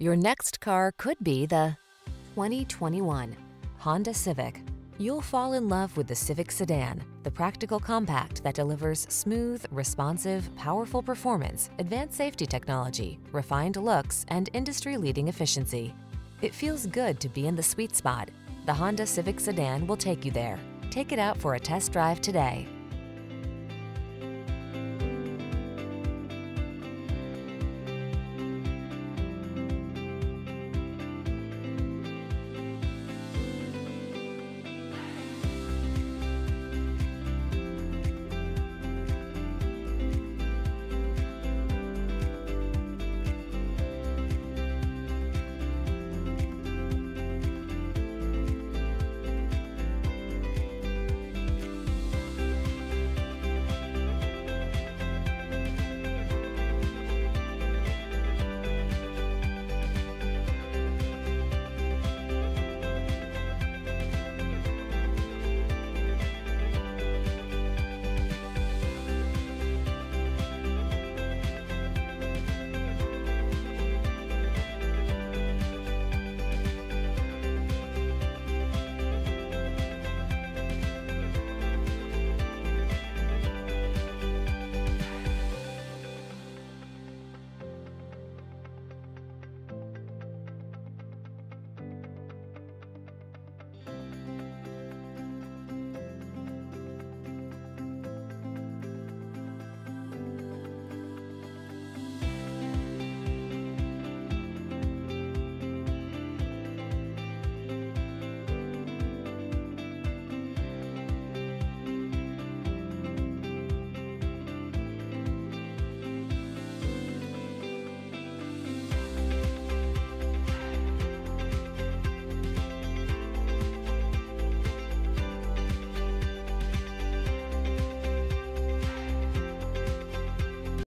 Your next car could be the 2021 Honda Civic. You'll fall in love with the Civic sedan, the practical compact that delivers smooth, responsive, powerful performance, advanced safety technology, refined looks, and industry-leading efficiency. It feels good to be in the sweet spot. The Honda Civic sedan will take you there. Take it out for a test drive today.